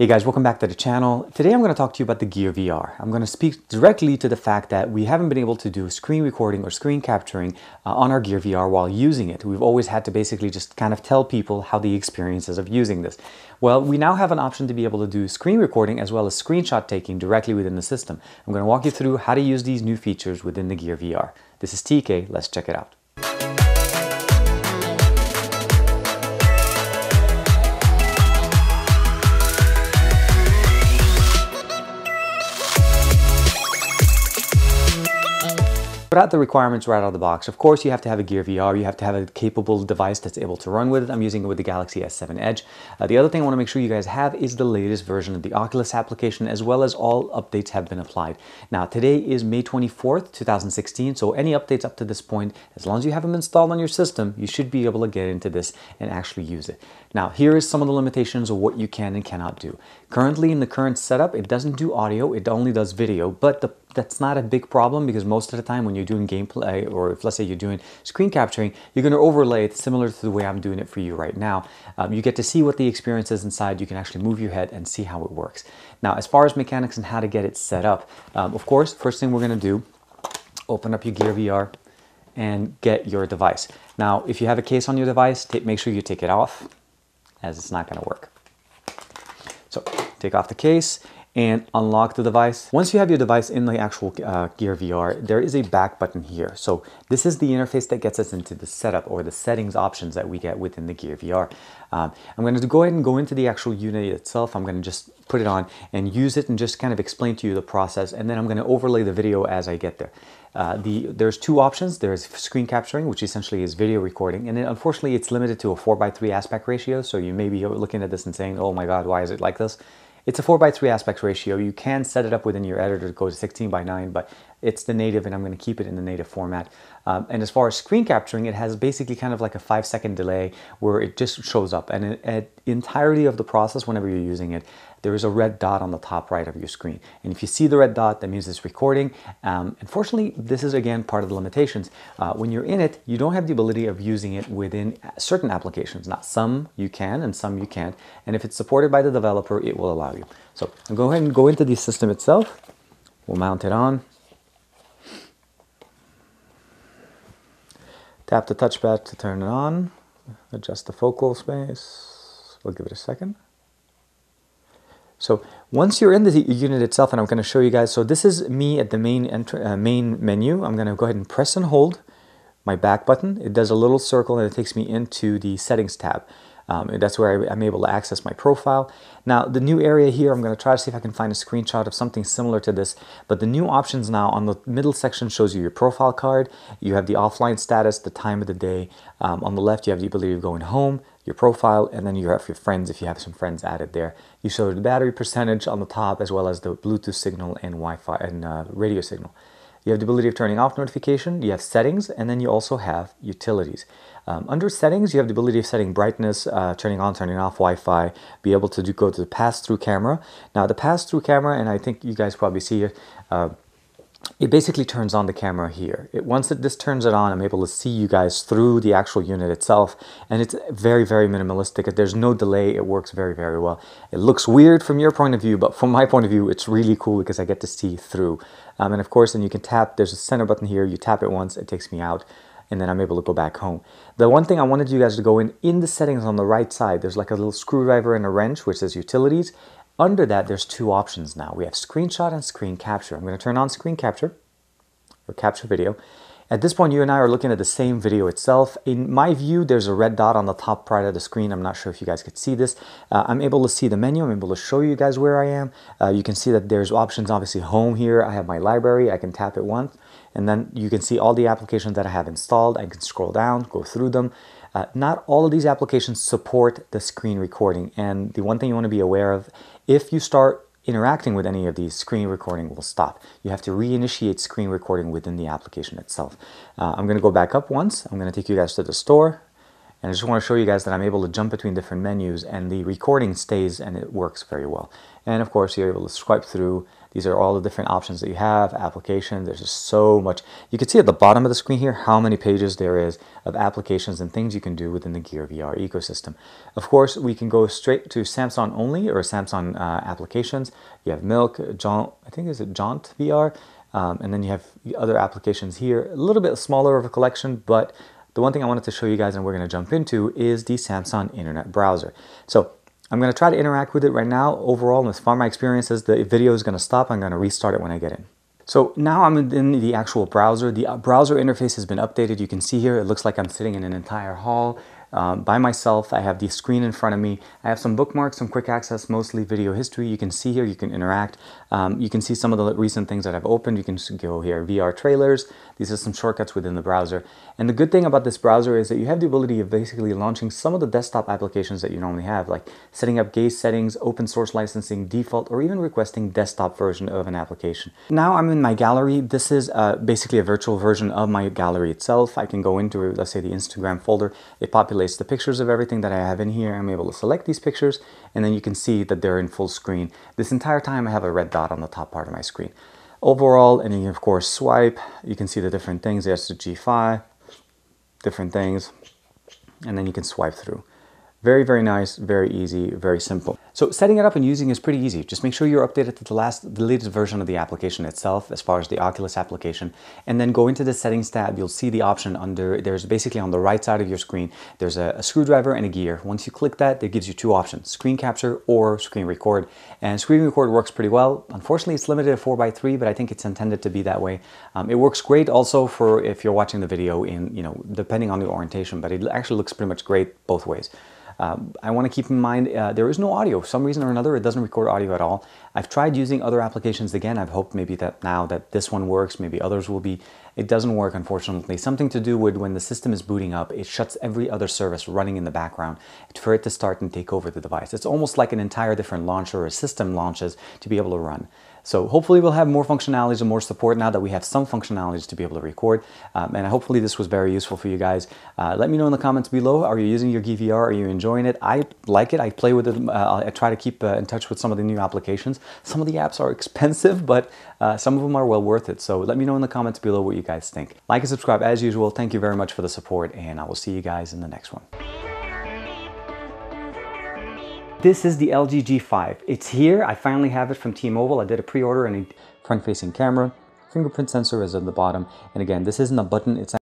Hey guys, welcome back to the channel. Today I'm going to talk to you about the Gear VR. I'm going to speak directly to the fact that we haven't been able to do screen recording or screen capturing uh, on our Gear VR while using it. We've always had to basically just kind of tell people how the experience is of using this. Well, we now have an option to be able to do screen recording as well as screenshot taking directly within the system. I'm going to walk you through how to use these new features within the Gear VR. This is TK, let's check it out. The requirements right out of the box. Of course, you have to have a Gear VR. You have to have a capable device that's able to run with it. I'm using it with the Galaxy S7 Edge. Uh, the other thing I want to make sure you guys have is the latest version of the Oculus application, as well as all updates have been applied. Now, today is May 24th, 2016, so any updates up to this point, as long as you have them installed on your system, you should be able to get into this and actually use it. Now, here is some of the limitations of what you can and cannot do. Currently, in the current setup, it doesn't do audio, it only does video, but the that's not a big problem because most of the time when you're doing gameplay or if let's say you're doing screen capturing, you're going to overlay it similar to the way I'm doing it for you right now. Um, you get to see what the experience is inside. You can actually move your head and see how it works. Now, as far as mechanics and how to get it set up, um, of course, first thing we're going to do, open up your Gear VR and get your device. Now, if you have a case on your device, make sure you take it off as it's not going to work. So take off the case and unlock the device. Once you have your device in the actual uh, Gear VR, there is a back button here. So this is the interface that gets us into the setup or the settings options that we get within the Gear VR. Um, I'm going to go ahead and go into the actual unit itself. I'm going to just put it on and use it and just kind of explain to you the process and then I'm going to overlay the video as I get there. Uh, the, there's two options. There's screen capturing, which essentially is video recording, and then unfortunately it's limited to a 4 by 3 aspect ratio, so you may be looking at this and saying, oh my god, why is it like this? It's a 4 by 3 aspect ratio. You can set it up within your editor to go to 16 by 9, but it's the native and I'm going to keep it in the native format. Um, and as far as screen capturing, it has basically kind of like a 5 second delay where it just shows up. And it, it, entirety of the process, whenever you're using it, there is a red dot on the top right of your screen. And if you see the red dot, that means it's recording. Um, unfortunately, this is again part of the limitations. Uh, when you're in it, you don't have the ability of using it within certain applications. Not some you can and some you can't. And if it's supported by the developer, it will allow you. So I'll go ahead and go into the system itself. We'll mount it on. Tap the touchpad to turn it on. Adjust the focal space. We'll give it a second. So once you're in the unit itself, and I'm going to show you guys, so this is me at the main, uh, main menu. I'm going to go ahead and press and hold my back button. It does a little circle and it takes me into the settings tab. Um, that's where I, am able to access my profile. Now, the new area here, I'm going to try to see if I can find a screenshot of something similar to this. But the new options now on the middle section shows you your profile card. You have the offline status, the time of the day. Um, on the left, you have the ability of going home, your profile, and then you have your friends if you have some friends added there. You show the battery percentage on the top as well as the Bluetooth signal and Wi-Fi and uh, radio signal. You have the ability of turning off notification, you have settings, and then you also have utilities. Um, under settings, you have the ability of setting brightness, uh, turning on, turning off Wi-Fi, be able to do, go to the pass-through camera. Now the pass-through camera, and I think you guys probably see it, uh, it basically turns on the camera here. It, once it, this turns it on, I'm able to see you guys through the actual unit itself, and it's very, very minimalistic. There's no delay. It works very, very well. It looks weird from your point of view, but from my point of view, it's really cool because I get to see through. Um, and of course, and you can tap, there's a center button here. You tap it once, it takes me out and then I'm able to go back home. The one thing I wanted you guys to go in, in the settings on the right side, there's like a little screwdriver and a wrench, which says utilities. Under that, there's two options now. We have screenshot and screen capture. I'm going to turn on screen capture or capture video. At this point, you and I are looking at the same video itself. In my view, there's a red dot on the top right of the screen. I'm not sure if you guys could see this. Uh, I'm able to see the menu. I'm able to show you guys where I am. Uh, you can see that there's options, obviously home here. I have my library. I can tap it once. And then you can see all the applications that I have installed. I can scroll down, go through them. Uh, not all of these applications support the screen recording. And the one thing you want to be aware of, if you start interacting with any of these, screen recording will stop. You have to reinitiate screen recording within the application itself. Uh, I'm going to go back up once. I'm going to take you guys to the store And I just want to show you guys that I'm able to jump between different menus and the recording stays and it works very well. And of course, you're able to swipe through. These are all the different options that you have, applications. There's just so much. You can see at the bottom of the screen here how many pages there is of applications and things you can do within the Gear VR ecosystem. Of course, we can go straight to Samsung only or Samsung uh, applications. You have Milk, Jaunt, I think is it Jaunt VR, um, and then you have other applications here. A little bit smaller of a collection, but the one thing I wanted to show you guys and we're going to jump into is the Samsung Internet Browser. So I'm going to try to interact with it right now. Overall, as far as my experience is, the video is going to stop. I'm going to restart it when I get in. So now I'm in the actual browser. The browser interface has been updated. You can see here, it looks like I'm sitting in an entire hall um, by myself. I have the screen in front of me. I have some bookmarks, some quick access, mostly video history. You can see here, you can interact. Um, you can see some of the recent things that I've opened. You can go here, VR trailers. These are some shortcuts within the browser. And the good thing about this browser is that you have the ability of basically launching some of the desktop applications that you normally have, like setting up gaze settings, open source licensing, default, or even requesting desktop version of an application. Now I'm in my gallery. This is uh, basically a virtual version of my gallery itself. I can go into, let's say, the Instagram folder. It populates populates the pictures of everything that I have in here. I'm able to select these pictures and then you can see that they're in full screen. This entire time I have a red dot on the top part of my screen. Overall, and you can of course swipe, you can see the different things. There's the G5, different things, and then you can swipe through. Very, very nice, very easy, very simple. So setting it up and using is pretty easy. Just make sure you're updated to the last, the latest version of the application itself, as far as the Oculus application, and then go into the settings tab. You'll see the option under, there's basically on the right side of your screen, there's a, a screwdriver and a gear. Once you click that, it gives you two options, screen capture or screen record. And screen record works pretty well. Unfortunately, it's limited to 4x3, but I think it's intended to be that way. Um, it works great also for if you're watching the video in, you know, depending on the orientation, but it actually looks pretty much great both ways. Um, I want to keep in mind uh, there is no audio. For some reason or another, it doesn't record audio at all. I've tried using other applications again. I've hoped maybe that now that this one works, maybe others will be. It doesn't work, unfortunately. Something to do with when the system is booting up, it shuts every other service running in the background for it to start and take over the device. It's almost like an entire different launcher or system launches to be able to run. So hopefully we'll have more functionalities and more support now that we have some functionalities to be able to record. Um, and hopefully this was very useful for you guys. Uh, let me know in the comments below. Are you using your GVR? Are you enjoying it? I like it. I play with it. Uh, I try to keep uh, in touch with some of the new applications. Some of the apps are expensive, but uh, some of them are well worth it. So let me know in the comments below what you guys think. Like and subscribe as usual. Thank you very much for the support and I will see you guys in the next one. This is the LG G5. It's here. I finally have it from T-Mobile. I did a pre-order and a front-facing camera. Fingerprint sensor is on the bottom. And again, this isn't a button. It's